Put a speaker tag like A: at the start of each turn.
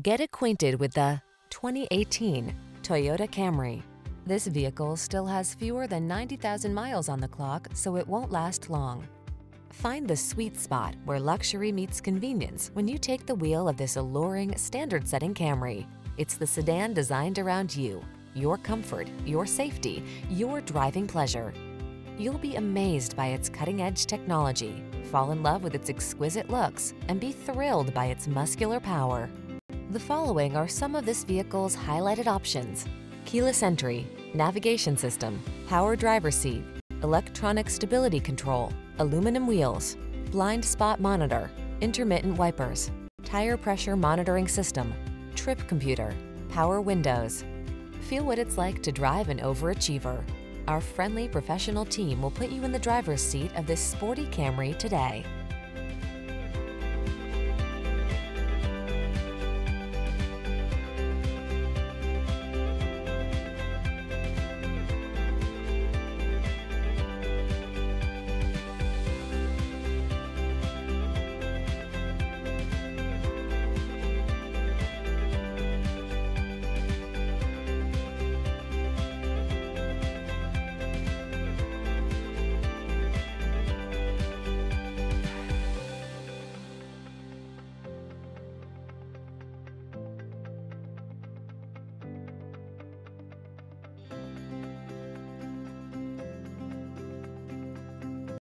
A: Get acquainted with the 2018 Toyota Camry. This vehicle still has fewer than 90,000 miles on the clock, so it won't last long. Find the sweet spot where luxury meets convenience when you take the wheel of this alluring, standard-setting Camry. It's the sedan designed around you, your comfort, your safety, your driving pleasure. You'll be amazed by its cutting-edge technology, fall in love with its exquisite looks, and be thrilled by its muscular power. The following are some of this vehicle's highlighted options. Keyless entry, navigation system, power driver seat, electronic stability control, aluminum wheels, blind spot monitor, intermittent wipers, tire pressure monitoring system, trip computer, power windows. Feel what it's like to drive an overachiever. Our friendly professional team will put you in the driver's seat of this sporty Camry today.